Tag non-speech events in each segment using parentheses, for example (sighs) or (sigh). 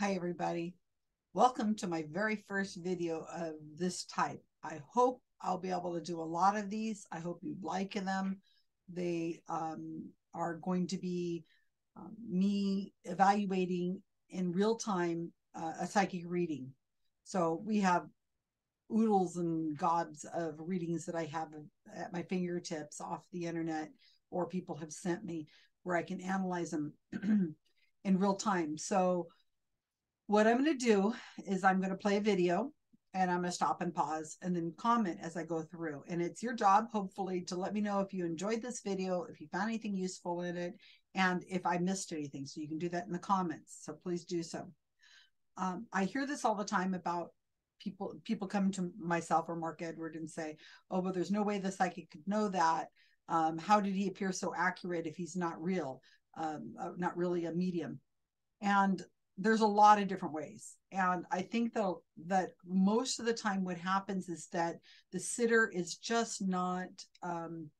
Hi, everybody. Welcome to my very first video of this type. I hope I'll be able to do a lot of these. I hope you like them. They um, are going to be um, me evaluating in real time uh, a psychic reading. So we have oodles and gobs of readings that I have at my fingertips off the internet or people have sent me where I can analyze them (clears throat) in real time. So what I'm going to do is I'm going to play a video and I'm going to stop and pause and then comment as I go through. And it's your job, hopefully, to let me know if you enjoyed this video, if you found anything useful in it, and if I missed anything. So you can do that in the comments. So please do so. Um, I hear this all the time about people people come to myself or Mark Edward and say, "Oh, but there's no way the psychic could know that. Um, how did he appear so accurate if he's not real, um, uh, not really a medium?" And there's a lot of different ways. And i think though that most of the time what happens is that the sitter is just not um,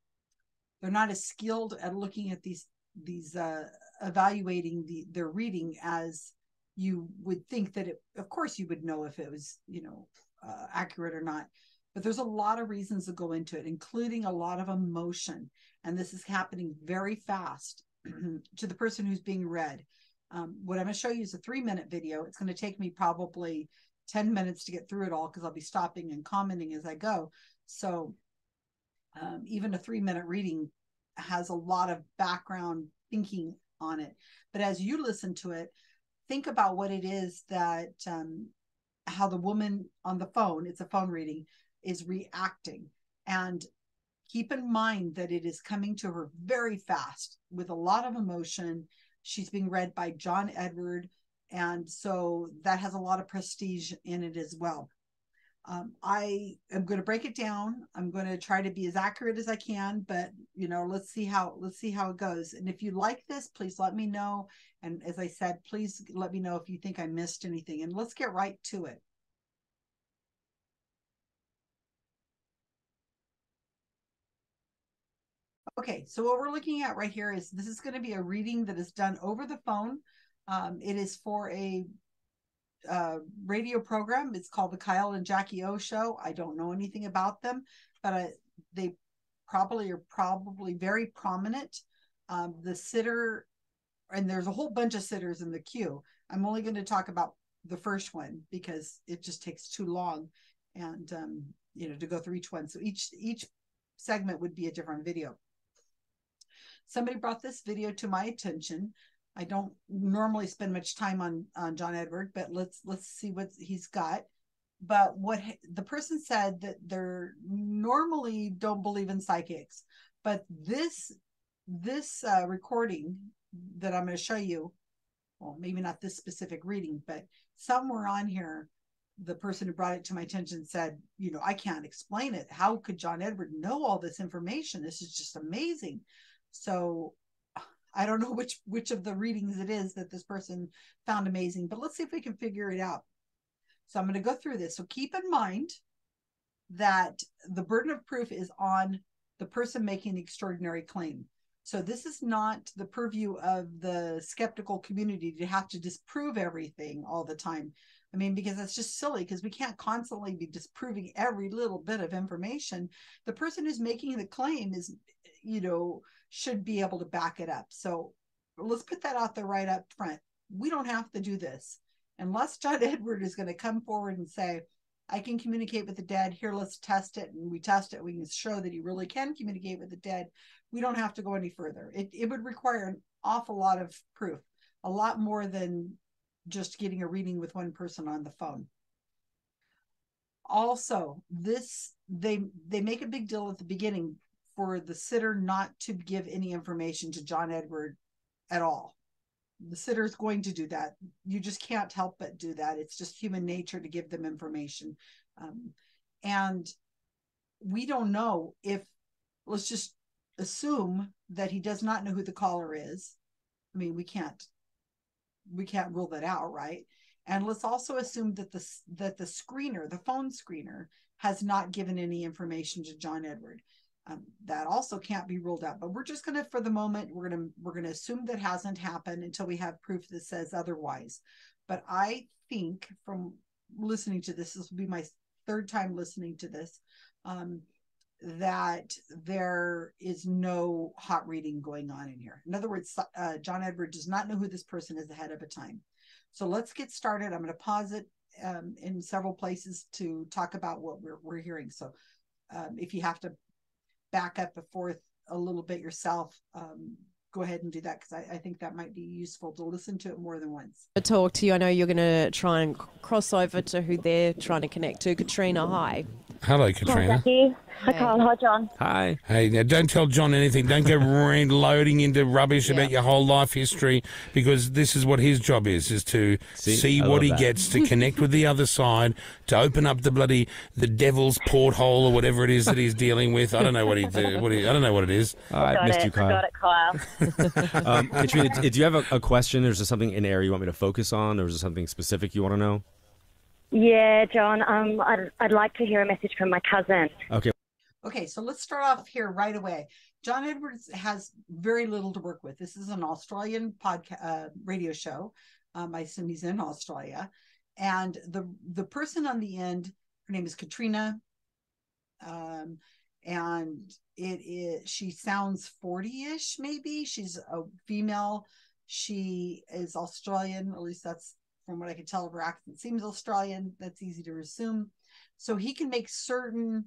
they're not as skilled at looking at these these uh, evaluating the their reading as you would think that it of course you would know if it was you know uh, accurate or not. But there's a lot of reasons that go into it including a lot of emotion. And this is happening very fast (clears throat) to the person who's being read um, what I'm going to show you is a three minute video. It's going to take me probably 10 minutes to get through it all because I'll be stopping and commenting as I go. So um, even a three minute reading has a lot of background thinking on it. But as you listen to it, think about what it is that um, how the woman on the phone, it's a phone reading, is reacting. And keep in mind that it is coming to her very fast with a lot of emotion She's being read by John Edward. And so that has a lot of prestige in it as well. Um, I am going to break it down. I'm going to try to be as accurate as I can, but you know, let's see how let's see how it goes. And if you like this, please let me know. And as I said, please let me know if you think I missed anything. And let's get right to it. Okay, so what we're looking at right here is this is going to be a reading that is done over the phone. Um, it is for a uh, radio program. It's called the Kyle and Jackie O Show. I don't know anything about them, but they probably are probably very prominent. Um, the sitter, and there's a whole bunch of sitters in the queue. I'm only going to talk about the first one because it just takes too long, and um, you know to go through each one. So each each segment would be a different video somebody brought this video to my attention. I don't normally spend much time on on John Edward, but let's let's see what he's got. But what the person said that they're normally don't believe in psychics, but this this uh, recording that I'm going to show you, well, maybe not this specific reading, but somewhere on here, the person who brought it to my attention said, you know, I can't explain it. How could John Edward know all this information? This is just amazing. So I don't know which which of the readings it is that this person found amazing, but let's see if we can figure it out. So I'm going to go through this. So keep in mind that the burden of proof is on the person making the extraordinary claim. So this is not the purview of the skeptical community to have to disprove everything all the time. I mean, because that's just silly because we can't constantly be disproving every little bit of information. The person who's making the claim is, you know, should be able to back it up. So let's put that out there right up front. We don't have to do this unless John (laughs) Edward is going to come forward and say, I can communicate with the dead. Here, let's test it. And we test it. We can show that he really can communicate with the dead. We don't have to go any further. It, it would require an awful lot of proof, a lot more than just getting a reading with one person on the phone. Also, this they they make a big deal at the beginning for the sitter not to give any information to John Edward at all. The sitter is going to do that. You just can't help but do that. It's just human nature to give them information. Um, and we don't know if, let's just assume that he does not know who the caller is. I mean, we can't we can't rule that out, right? And let's also assume that the that the screener, the phone screener, has not given any information to John Edward. Um, that also can't be ruled out. But we're just going to, for the moment, we're going to we're going to assume that hasn't happened until we have proof that says otherwise. but I think from listening to this, this will be my third time listening to this, um, that there is no hot reading going on in here. In other words, uh, John Edward does not know who this person is ahead of a time. So let's get started. I'm going to pause it um, in several places to talk about what we're, we're hearing. So um, if you have to back up and forth a little bit yourself, um, go ahead and do that because I, I, think that might be useful to listen to it more than once. To talk to you, I know you're going to try and cross over to who they're trying to connect to. Katrina, hi. Hello, Katrina. Hi, Hi, Carl. Hi, John. Hi. Hey, now don't tell John anything. Don't go loading into rubbish yeah. about your whole life history because this is what his job is: is to see, see what he that. gets, to (laughs) connect with the other side, to open up the bloody the devil's porthole or whatever it is that he's dealing with. I don't know what he, what he I don't know what it is. All right, missed it. you, Kyle. I got it, Kyle. (laughs) um, Katrina, do you have a, a question, or is there something in area you want me to focus on, or is there something specific you want to know? Yeah, John. Um, I'd, I'd like to hear a message from my cousin. Okay. Okay, so let's start off here right away. John Edwards has very little to work with. This is an Australian podcast uh, radio show. Um, I assume he's in Australia, and the the person on the end, her name is Katrina, um, and it is she sounds forty ish maybe. She's a female. She is Australian, at least that's from what I could tell her accent. Seems Australian. That's easy to assume. So he can make certain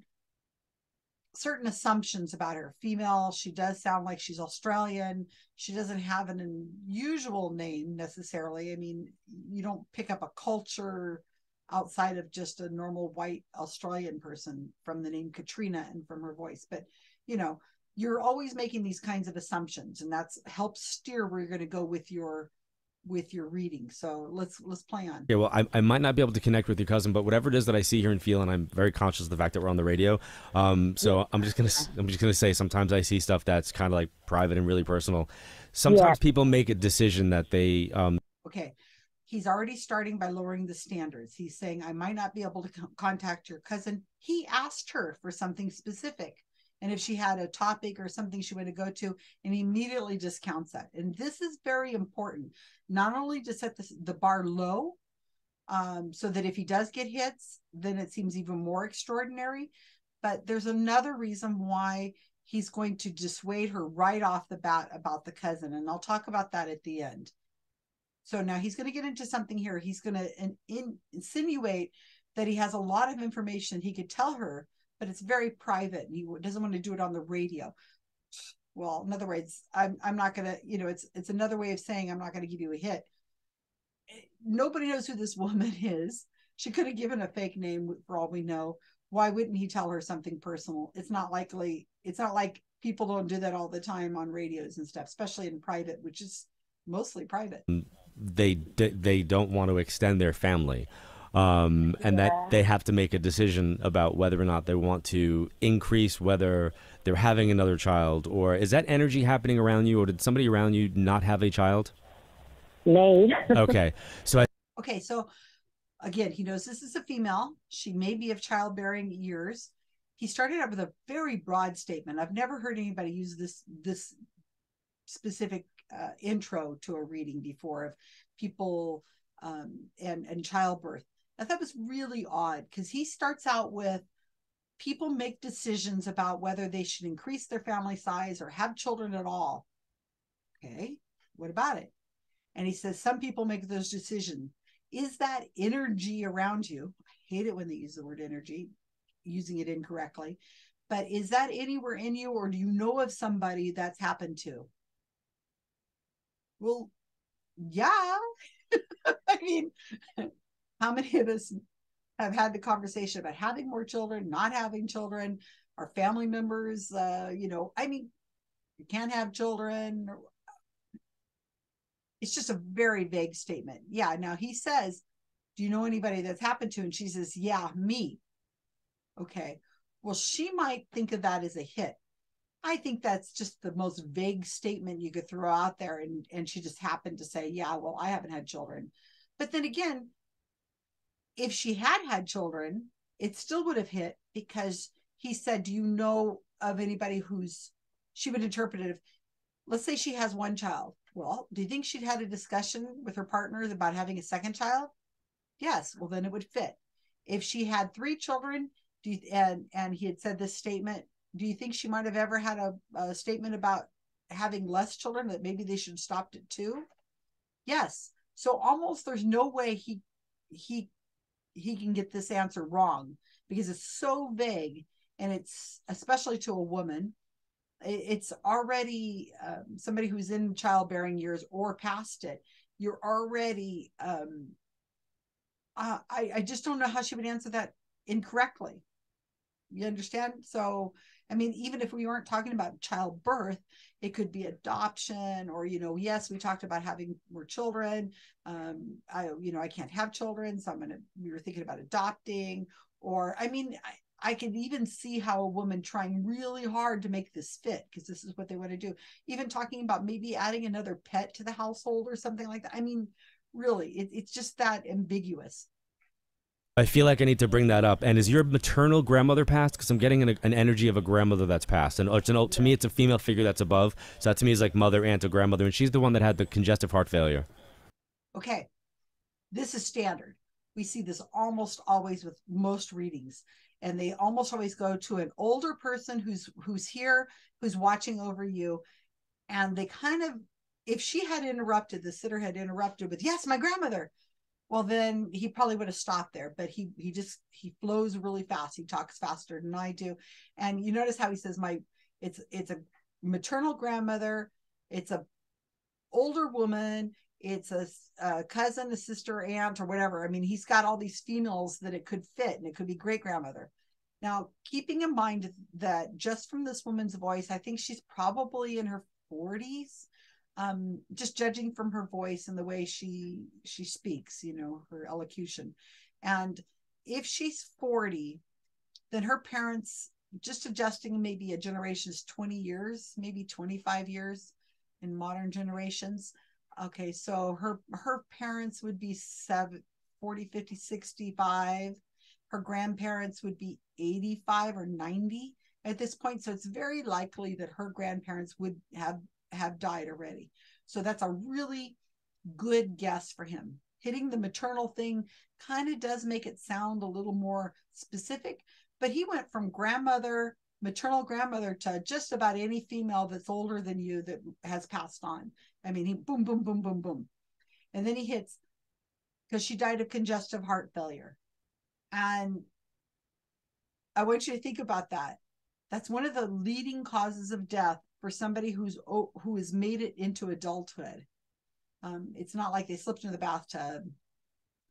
certain assumptions about her. Female, she does sound like she's Australian. She doesn't have an unusual name necessarily. I mean, you don't pick up a culture outside of just a normal white Australian person from the name Katrina and from her voice. But, you know, you're always making these kinds of assumptions and that's helps steer where you're going to go with your with your reading. So let's let's play on. Yeah, well, I, I might not be able to connect with your cousin, but whatever it is that I see, hear, and feel, and I'm very conscious of the fact that we're on the radio. Um, so yeah. I'm just gonna I'm just gonna say sometimes I see stuff that's kind of like private and really personal. Sometimes yeah. people make a decision that they. Um, okay. He's already starting by lowering the standards. He's saying, I might not be able to contact your cousin. He asked her for something specific and if she had a topic or something she wanted to go to and he immediately discounts that and this is very important not only to set the, the bar low um, so that if he does get hits then it seems even more extraordinary but there's another reason why he's going to dissuade her right off the bat about the cousin and i'll talk about that at the end so now he's going to get into something here. He's going to in, in, insinuate that he has a lot of information he could tell her but it's very private and he doesn't want to do it on the radio. Well in other words i'm, I'm not going to you know it's it's another way of saying i'm not going to give you a hit. Eh, nobody knows who this (laughs) woman is. She could have given a fake name for all we know. Why wouldn't he tell her something personal? It's not likely it's not like people don't do that all the time on radios and stuff especially in private which is mostly private mm. They they don't want to extend their family. Um, and yeah. that they have to make a decision about whether or not they want to increase whether they're having another child or is that energy happening around you or did somebody around you not have a child? Me (laughs) okay. So I- okay so again he knows this is a female. She may be of childbearing years. He started out with a very broad statement. I've never heard anybody use this this specific uh, intro to a reading before of people um, and and childbirth I thought was really odd because he starts out with people make decisions about whether they should increase their family size or have children at all. Okay, what about it? And he says some people make those decisions. Is that energy around you? I hate it when they use the word energy, using it incorrectly. But is that anywhere in you, or do you know of somebody that's happened to? Well, yeah. (laughs) I mean, how many of us have had the conversation about having more children, not having children, our family members, uh, you know, I mean, you can't have children. It's just a very vague statement. Yeah. Now he says, Do you know anybody that's happened to? And she says, Yeah, me. Okay. Well, she might think of that as a hit. I think that's just the most vague statement you could throw out there. And, and she just happened to say, Yeah, well, I haven't had children. But then again, if she had had children, it still would have hit because he said, Do you know of anybody who's, she would interpret it let's say she has one child Well, do you think she'd had a discussion with her partner about having a second child? Yes. Well, then it would fit. If she had three children, you, and and he had said this statement, do you think she might have ever had a, a statement about having less children that maybe they should have stopped at two? Yes. So almost there's no way he he he can get this answer wrong because it's so vague and it's especially to a woman it's already um, somebody who's in childbearing years or past it you're already um, uh, I, I just don't know how she would answer that incorrectly you understand so i mean even if we weren't talking about childbirth it could be adoption or you know yes we talked about having more children um i you know i can't have children so i'm gonna we were thinking about adopting or i mean I, I can even see how a woman trying really hard to make this fit because this is what they want to do. Even talking about maybe adding another pet to the household or something like that. I mean, really, it, it's just that ambiguous. I feel like I need to bring that up. And is your maternal grandmother passed? Because I'm getting an, an, energy of a grandmother that's passed, and uh, it's an, to me, it's a female figure that's above. So that to me is like mother, aunt, or grandmother, and she's the one that had the congestive heart failure. Okay, this is standard. We see this almost always with most readings, and they almost always go to an older person who's who's here, who's watching over you, and they kind of, if she had interrupted, the sitter had interrupted with, "Yes, my grandmother." Well then he probably would have stopped there but he he just he flows really fast. He talks faster than i do. And you notice how he says my it's it's a maternal grandmother it's a older woman it's a, a, cousin a sister aunt or whatever. I mean he's got all these females that it could fit and it could be great grandmother. Now keeping in mind that just from this woman's voice i think she's probably in her 40s um, just judging from her voice and the way she she speaks, you know, her elocution. And if she's 40, then her parents, just adjusting maybe a generation is 20 years, maybe 25 years in modern generations. Okay, so her her parents would be seven, 40, 50, 65. Her grandparents would be 85 or 90 at this point. So it's very likely that her grandparents would have have died already. So that's a really good guess for him. Hitting the maternal thing kind of does make it sound a little more specific, but he went from grandmother, maternal grandmother to just about any female that's older than you that has passed on. I mean, he boom, boom, boom, boom, boom. And then he hits because she died of congestive heart failure. And I want you to think about that. That's one of the leading causes of death for somebody who's who has made it into adulthood. Um, it's not like they slipped into the bathtub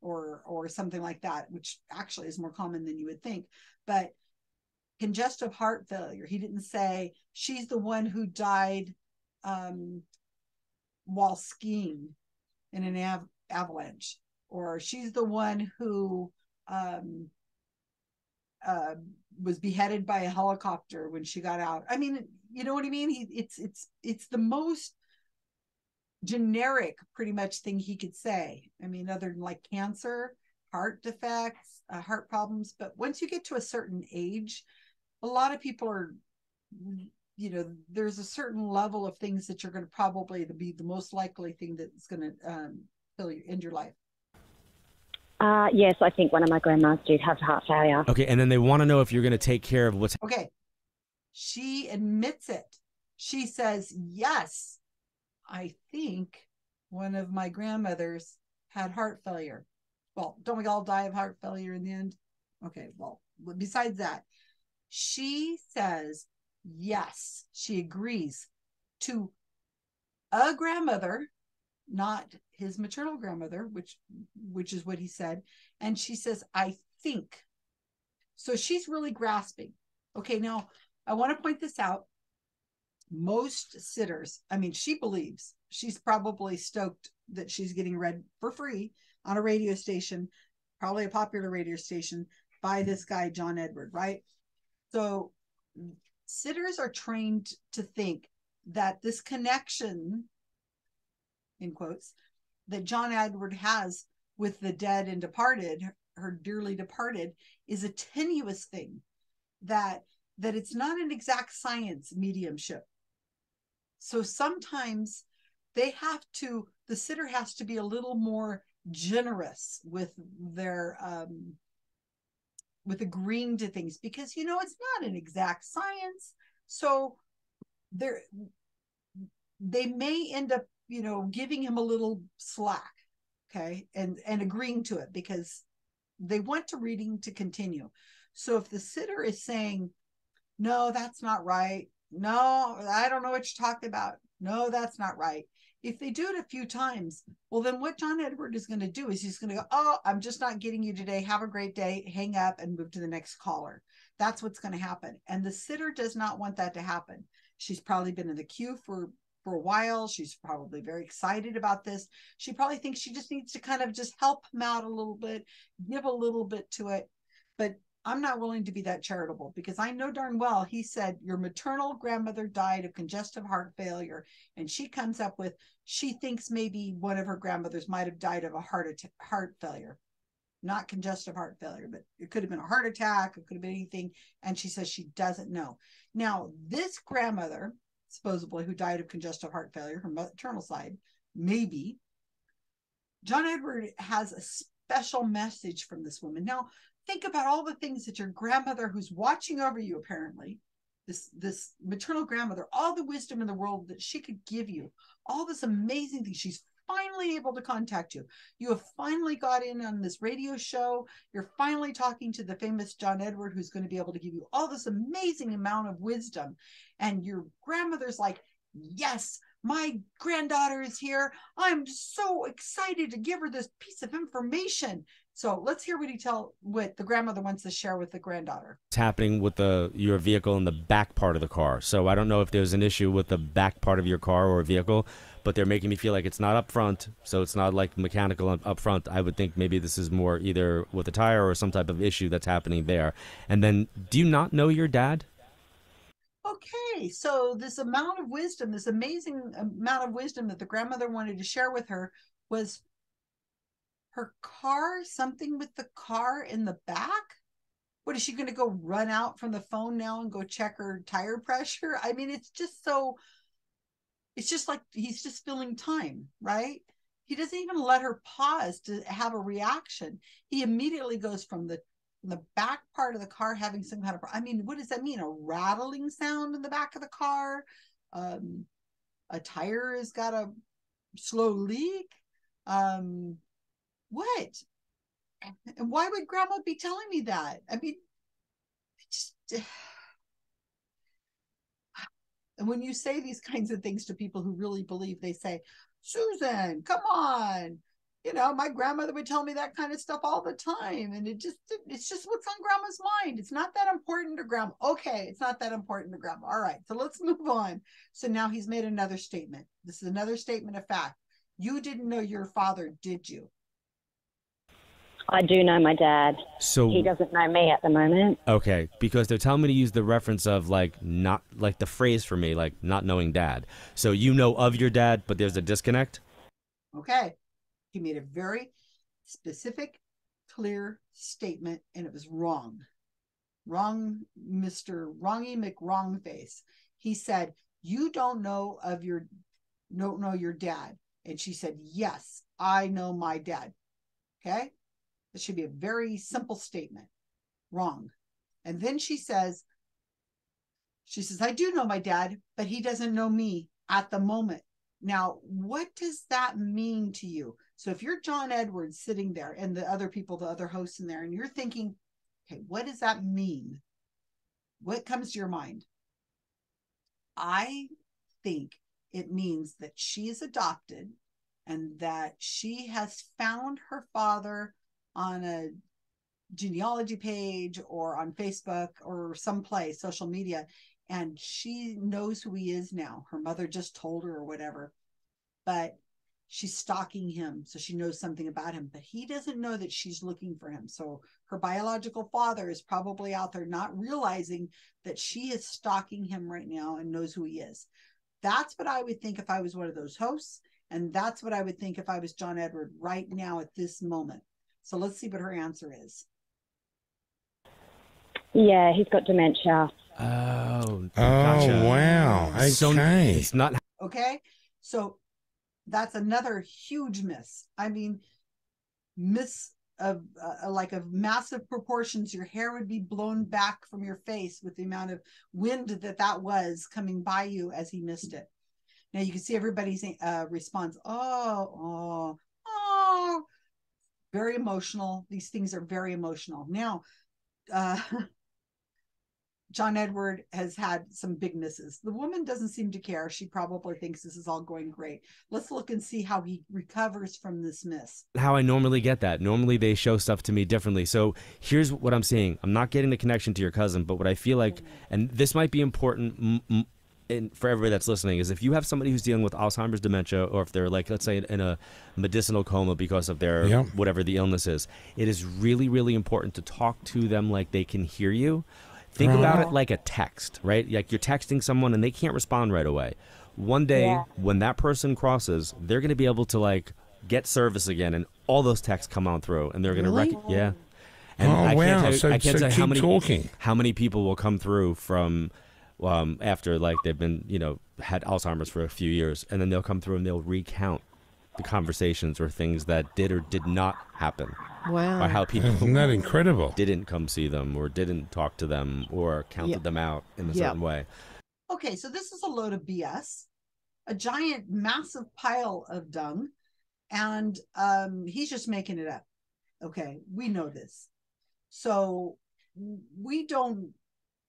or or something like that, which actually is more common than you would think. But congestive heart failure. He didn't say she's the one who died um, while skiing in an av- avalanche, or she's the one who um, uh, was beheaded by a helicopter when she got out. I mean, you know what I mean? He, it's it's it's the most generic, pretty much thing he could say. I mean, other than like cancer, heart defects, uh, heart problems. But once you get to a certain age, a lot of people are, you know, there's a certain level of things that you're going to probably be the most likely thing that's going to um, kill you end your life. Uh, yes, I think one of my grandmas did have heart failure. Okay, and then they want to know if you're going to take care of what's. Okay, she admits it. She says, Yes, I think one of my grandmothers had heart failure. Well, don't we all die of heart failure in the end? Okay, well, besides that, she says, Yes, she agrees to a grandmother, not his maternal grandmother, which which is what he said. And she says, I think. So she's really grasping. Okay, now I want to point this out. Most sitters, I mean, she believes she's probably stoked that she's getting read for free on a radio station, probably a popular radio station by this guy, John Edward, right? So sitters are trained to think that this connection, in quotes, that John Edward has with the dead and departed, her dearly departed, is a tenuous thing that that it's not an exact science mediumship. So sometimes they have to the sitter has to be a little more generous with their um with agreeing to things because you know it's not an exact science so they're they may end up you know giving him a little slack okay and and agreeing to it because they want to reading to continue so if the sitter is saying no that's not right. No i don't know what you're talking about. No that's not right. If they do it a few times well then what john edward is going to do is he's going to go oh i'm just not getting you today. Have a great day. Hang up and move to the next caller. That's what's going to happen. And the sitter does not want that to happen. She's probably been in the queue for for a while. She's probably very excited about this. She probably thinks she just needs to kind of just help him out a little bit, give a little bit to it. But I'm not willing to be that charitable because I know darn well he said your maternal grandmother died of congestive heart failure. And she comes up with, she thinks maybe one of her grandmothers might have died of a heart attack, heart failure. Not congestive heart failure, but it could have been a heart attack. It could have been anything. And she says she doesn't know. Now, this grandmother supposedly, who died of congestive heart failure, her maternal side, maybe. John Edward has a special message from this woman. Now, think about all the things that your grandmother, who's watching over you, apparently, this this maternal grandmother, all the wisdom in the world that she could give you, all this amazing things. She's finally able to contact you. You have finally got in on this radio show. You're finally talking to the famous John Edward, who's going to be able to give you all this amazing amount of wisdom. And your grandmother's like, Yes, my granddaughter is here. I'm so excited to give her this piece of information. So let's hear what he tell what the grandmother wants to share with the granddaughter. It's happening with the your vehicle in the back part of the car. So I don't know if there's an issue with the back part of your car or vehicle, but they're making me feel like it's not up front, so it's not like mechanical up front. I would think maybe this is more either with a tire or some type of issue that's happening there. And then, do you not know your dad? Okay, so this amount of wisdom, this amazing amount of wisdom that the grandmother wanted to share with her was her car, something with the car in the back? What is she going to go run out from the phone now and go check her tire pressure? I mean, it's just so, it's just like he's just filling time, right? He doesn't even let her pause to have a reaction. He immediately goes from the the back part of the car having some kind of i mean what does that mean a rattling sound in the back of the car um a tire has got a slow leak um what? And why would grandma be telling me that? I mean, just. (sighs) And when you say these kinds of things to people who really believe, they say, Susan, come on. You know, my grandmother would tell me that kind of stuff all the time. And it just, it's just what's on grandma's mind. It's not that important to grandma. Okay, it's not that important to grandma. All right, so let's move on. So now he's made another statement. This is another statement of fact. You didn't know your father, did you? I do know my dad. So he doesn't know me at the moment. Okay, because they're telling me to use the reference of like not like the phrase for me, like not knowing dad. So you know of your dad, but there's a disconnect. Okay, he made a very specific, clear statement, and it was wrong. Wrong, Mister Wrongy McWrongface. He said, "You don't know of your, don't know your dad," and she said, "Yes, I know my dad." Okay, this should be a very simple statement. Wrong. And then she says, she says, I do know my dad, but he doesn't know me at the moment. Now, what does that mean to you? So if you're John Edwards sitting there and the other people, the other hosts in there, and you're thinking, okay, what does that mean? What comes to your mind? I think it means that she is adopted and that she has found her father on a genealogy page or on Facebook or someplace, social media, and she knows who he is now. Her mother just told her or whatever, but she's stalking him, so she knows something about him, but he doesn't know that she's looking for him. So her biological father is probably out there not realizing that she is stalking him right now and knows who he is. That's what I would think if I was one of those hosts. And that's what I would think if I was John Edward right now at this moment. So let's see what her answer is. Yeah, he's got dementia. Oh, oh wow. Okay. So it's not. Okay. So that's another huge miss. I mean, miss of uh, like of massive proportions. Your hair would be blown back from your face with the amount of wind that that was coming by you as he missed it. Now you can see everybody's uh, response. Oh, oh, very emotional. These things are very emotional. Now, uh, (laughs) John Edward has had some big misses. The woman doesn't seem to care. She probably thinks this is all going great. Let's look and see how he recovers from this miss. How I normally get that. Normally they show stuff to me differently. So here's what I'm seeing. I'm not getting the connection to your cousin, but what I feel like, and this might be important m- m- for everybody that's listening, is if you have somebody who's dealing with Alzheimer's dementia, or if they're like, let's say, in a medicinal coma because of their Yeah. whatever the illness is, it is really, really important to talk to them like they can hear you. Think about it like a text, right? Like you're texting someone and they can't respond right away. One day, Yeah. when that person crosses, they're going to be able to like get service again, and all those texts come on through, and they're going to Really? rec- yeah. And Oh, I can't wow. tell So- I can't so tell you how keep many talking. how many people will come through from um, after like they've been you know had Alzheimer's for a few years, and then they'll come through and they'll recount the conversations or things that did or did not happen, Wow. or how people (laughs) Isn't that incredible? didn't come see them or didn't talk to them or counted Yeah. them out in a Yeah. certain way. Okay, so this is a load of BS, a giant, massive pile of dung, and um, he's just making it up. Okay, we know this. So we don't,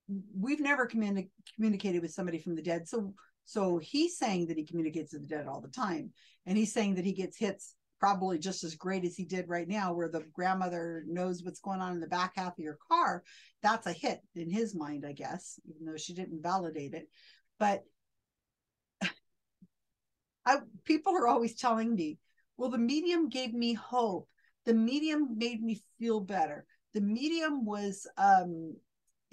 we've never communi- communicated with somebody from the dead. So, so he's saying that he communicates with the dead all the time, and he's saying that he gets hits probably just as great as he did right now, where the grandmother knows what's going on in the back half of your car. That's a hit in his mind, I guess, even though she didn't validate it. But (sighs) I people are always telling me, well, the medium gave me hope. The medium made me feel better. The medium was um,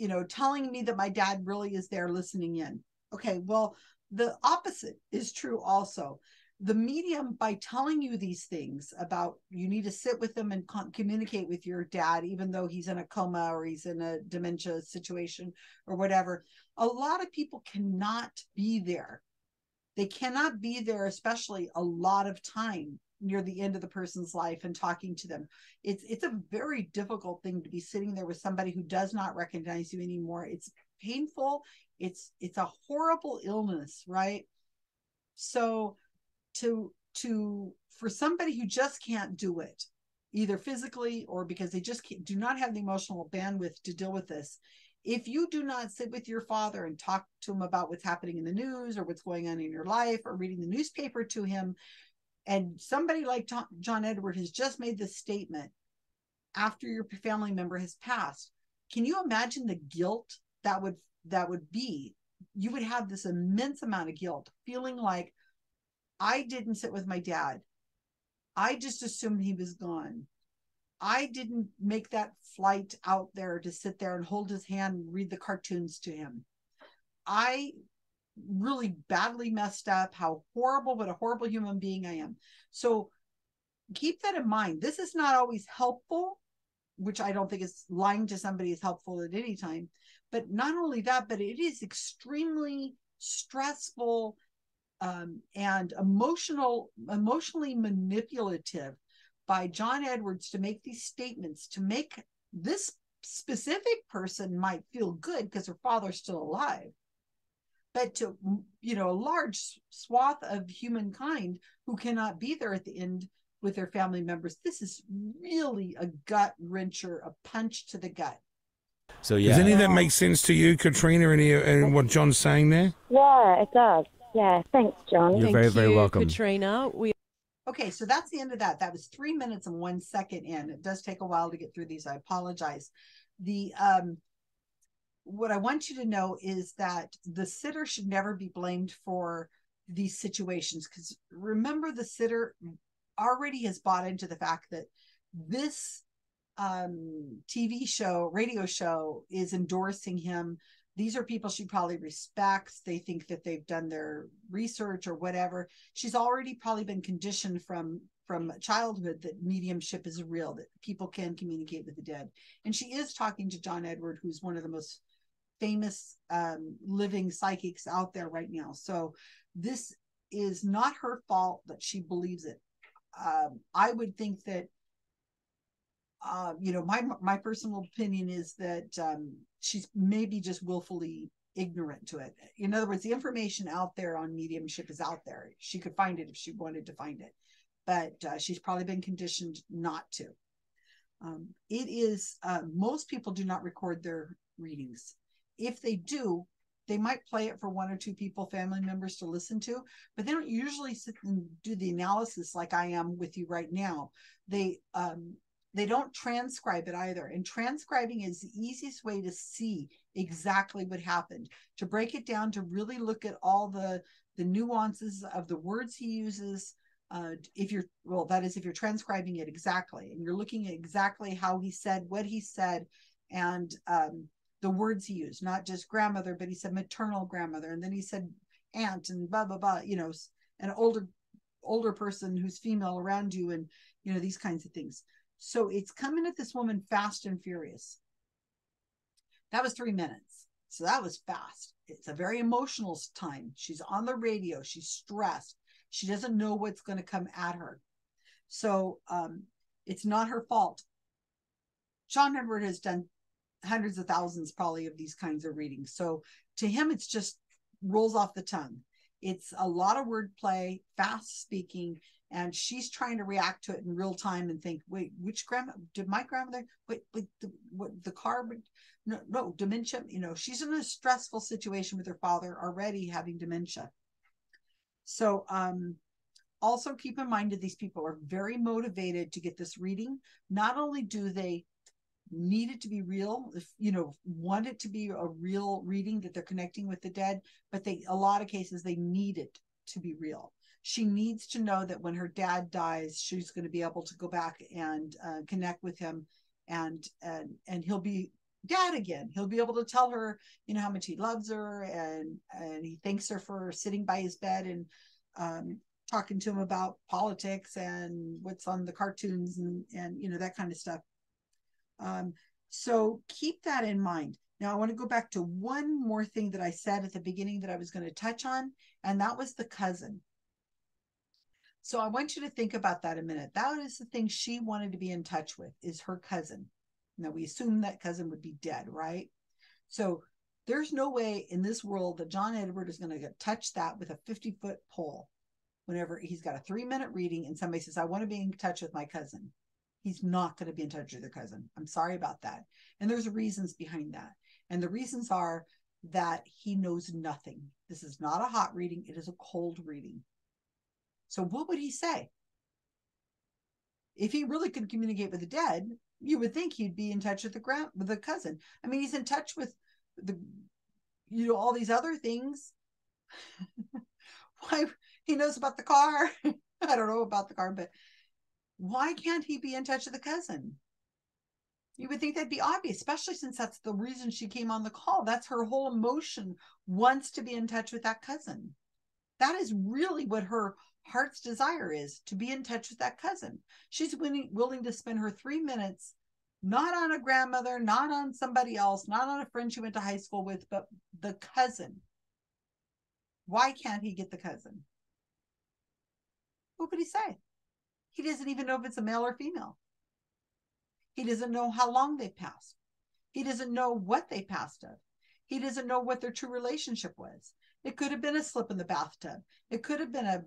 you know, telling me that my dad really is there listening in. Okay, well, the opposite is true also. The medium, by telling you these things about you need to sit with them and con- communicate with your dad, even though he's in a coma or he's in a dementia situation or whatever, a lot of people cannot be there. They cannot be there, especially a lot of time near the end of the person's life and talking to them. It's it's a very difficult thing to be sitting there with somebody who does not recognize you anymore. It's painful. It's it's a horrible illness, right? So to to for somebody who just can't do it, either physically or because they just do not have the emotional bandwidth to deal with this, if you do not sit with your father and talk to him about what's happening in the news or what's going on in your life or reading the newspaper to him, and somebody like John Edward has just made this statement after your family member has passed, can you imagine the guilt that would that would be? You would have this immense amount of guilt, feeling like I didn't sit with my dad. I just assumed he was gone. I didn't make that flight out there to sit there and hold his hand and read the cartoons to him. I really badly messed up, how horrible, what a horrible human being I am. So keep that in mind. This is not always helpful, which I don't think is lying to somebody is helpful at any time. But not only that, but it is extremely stressful um, and emotional, emotionally manipulative by John Edwards to make these statements to make this specific person might feel good because her father's still alive but to you know a large swath of humankind who cannot be there at the end with their family members this is really a gut wrencher a punch to the gut So yeah, Does any of that make sense to you, Katrina, and, and what John's saying there? Yeah, it does. Yeah, thanks, John. You're Thank very, very you, welcome. Katrina. We okay so that's the end of that that was three minutes and one second in it does take a while to get through these i apologize the um what i want you to know is that the sitter should never be blamed for these situations because remember the sitter already has bought into the fact that this um tv show radio show is endorsing him. These are people she probably respects. They think that they've done their research or whatever. She's already probably been conditioned from from childhood that mediumship is real that people can communicate with the dead. And she is talking to john edward who's one of the most famous um, living psychics out there right now so this is not her fault that she believes it. Um, I would think that, uh, you know, my my personal opinion is that um, she's maybe just willfully ignorant to it. In other words, the information out there on mediumship is out there. She could find it if she wanted to find it, but uh, she's probably been conditioned not to. Um, it is uh, most people do not record their readings. If they do, they might play it for one or two people, family members to listen to, but they don't usually sit and do the analysis like I am with you right now. They um, they don't transcribe it either, and transcribing is the easiest way to see exactly what happened. To break it down, to really look at all the the nuances of the words he uses. Uh, if you're well, that is if you're transcribing it exactly, and you're looking at exactly how he said what he said, and um, the words he used, not just grandmother, but he said maternal grandmother, and then he said aunt and blah blah blah. You know, an older older person who's female around you, and you know these kinds of things. So it's coming at this woman fast and furious. That was three minutes. So that was fast. It's a very emotional time. She's on the radio. She's stressed. She doesn't know what's going to come at her. So um, it's not her fault. John Edward has done hundreds of thousands probably of these kinds of readings. So to him, it's just rolls off the tongue. It's a lot of wordplay, fast speaking, and she's trying to react to it in real time and think, wait, which grandma did my grandmother? Wait, wait, the, what the car? No, no, dementia. You know, she's in a stressful situation with her father already having dementia. So, um, also keep in mind that these people are very motivated to get this reading. Not only do they need it to be real if you know want it to be a real reading that they're connecting with the dead but they a lot of cases they need it to be real. She needs to know that when her dad dies she's going to be able to go back and uh, connect with him and and and he'll be dad again. He'll be able to tell her you know how much he loves her and and he thanks her for sitting by his bed and um, talking to him about politics and what's on the cartoons and and you know that kind of stuff um, so keep that in mind. Now, I want to go back to one more thing that I said at the beginning that I was going to touch on, and that was the cousin. So I want you to think about that a minute. That is the thing she wanted to be in touch with is her cousin. Now we assume that cousin would be dead, right? So there's no way in this world that John Edward is going to touch that with a 50 foot pole whenever he's got a three minute reading and somebody says, I want to be in touch with my cousin he's not going to be in touch with their cousin. I'm sorry about that. And there's reasons behind that. And the reasons are that he knows nothing. This is not a hot reading, it is a cold reading. So what would he say? If he really could communicate with the dead, you would think he'd be in touch with the grand with the cousin. I mean, he's in touch with the you know all these other things. (laughs) Why he knows about the car. (laughs) I don't know about the car, but why can't he be in touch with the cousin? You would think that'd be obvious, especially since that's the reason she came on the call. That's her whole emotion wants to be in touch with that cousin. That is really what her heart's desire is to be in touch with that cousin. She's willing, willing to spend her three minutes not on a grandmother, not on somebody else, not on a friend she went to high school with, but the cousin. Why can't he get the cousin? What would he say? He doesn't even know if it's a male or female. He doesn't know how long they passed. He doesn't know what they passed of. He doesn't know what their true relationship was. It could have been a slip in the bathtub. It could have been a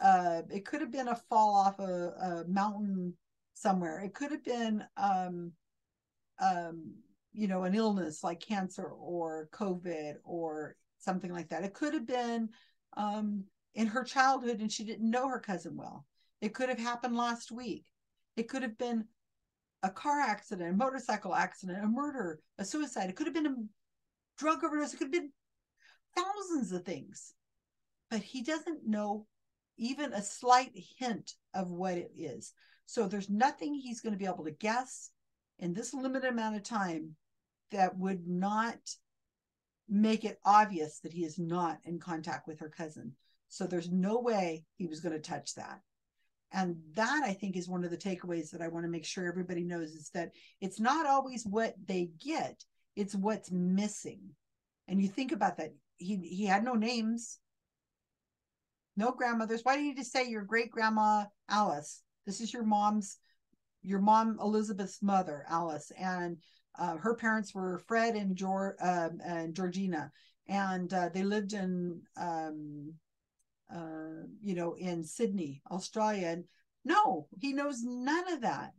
uh, it could have been a fall off a, a mountain somewhere. It could have been um, um, you know an illness like cancer or COVID or something like that. It could have been um, in her childhood and she didn't know her cousin well. It could have happened last week. It could have been a car accident, a motorcycle accident, a murder, a suicide. It could have been a drug overdose. It could have been thousands of things. But he doesn't know even a slight hint of what it is. So there's nothing he's going to be able to guess in this limited amount of time that would not make it obvious that he is not in contact with her cousin. So there's no way he was going to touch that. And that I think is one of the takeaways that I want to make sure everybody knows is that it's not always what they get, it's what's missing. And you think about that. He he had no names. No grandmothers. Why do you just say your great grandma Alice? This is your mom's, your mom Elizabeth's mother, Alice, and uh, her parents were Fred and, George, um, and Georgina, and uh, they lived in, um, uh, you know, in Sydney, Australia. And no, he knows none of that.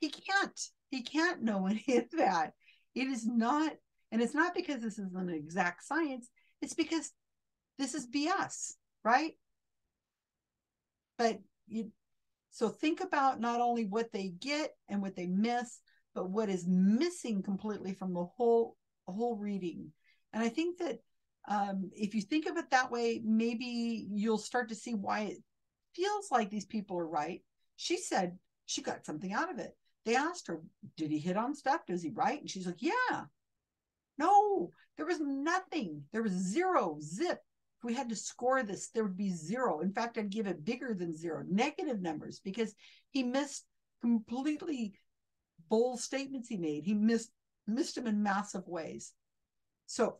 He can't. He can't know (laughs) any of that. It is not, and it's not because this is an exact science. It's because this is BS, right? But you, so think about not only what they get and what they miss, but what is missing completely from the whole whole reading. And I think that um, if you think of it that way, maybe you'll start to see why it feels like these people are right. She said she got something out of it. They asked her, Did he hit on stuff? Does he write? And she's like, Yeah. No, there was nothing. There was zero, zip. If we had to score this, there would be zero. In fact, I'd give it bigger than zero, negative numbers, because he missed completely bold statements he made. He missed missed them in massive ways. So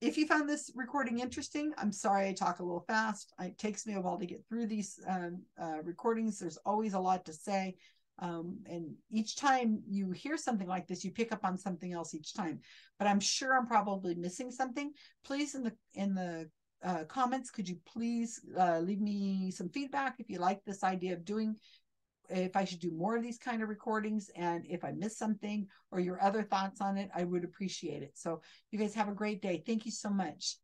if you found this recording interesting, I'm sorry I talk a little fast. It takes me a while to get through these um, uh, recordings. There's always a lot to say. Um, and each time you hear something like this, you pick up on something else each time. But I'm sure I'm probably missing something. Please, in the in the uh, comments, could you please uh, leave me some feedback if you like this idea of doing if I should do more of these kind of recordings and if I miss something or your other thoughts on it, I would appreciate it. So you guys have a great day. Thank you so much.